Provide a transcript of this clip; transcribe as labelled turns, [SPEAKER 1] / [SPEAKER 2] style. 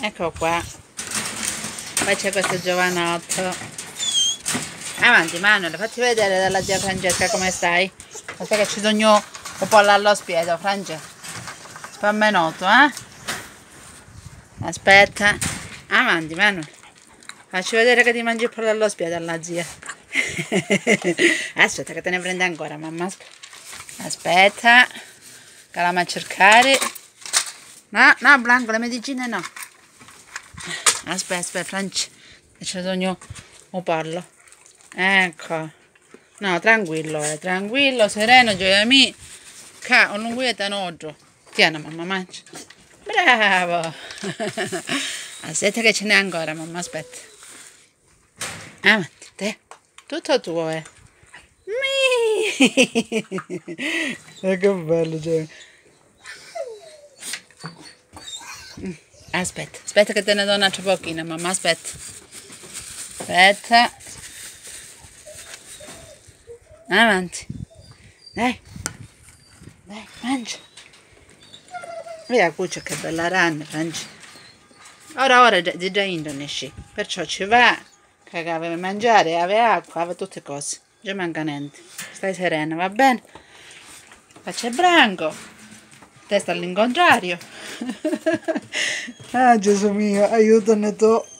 [SPEAKER 1] Ecco qua. Poi c'è questo giovanotto. Avanti Manuel, fatti vedere dalla zia Francesca come stai. Aspetta che ci sogno un po' allo spiedo, Francesca. Fammi noto, eh? Aspetta. Avanti Manuel. Facci vedere che ti mangi il pollo allo spiedo alla zia. Aspetta che te ne prende ancora, mamma. Aspetta. Calama a cercare. No, no, Blanco, le medicine no. Aspetta, aspetta, Franci. C'è sogno un pollo. Ecco. No, tranquillo, eh, tranquillo, sereno, gioia mi. Ca, un lunguietta noggio. Tieni, mamma, mangia. Bravo. Aspetta che ce n'è ancora, mamma, aspetta. Avanti, te. Tutto tuo, eh. Mi. Eh, che bello, cioè. Aspetta, aspetta che te ne do un altro pochino, mamma, aspetta. Aspetta. Avanti. Dai. Dai, mangia. Via cuccia che bella rana, mangia. Ora, ora di già indonesci. Perciò ci va. Che aveva mangiare, aveva acqua, aveva tutte cose. Già manca niente. Stai serena, va bene? Faccia il branco. Testa all'incontrario. ah Gesù mio, aiutami tu.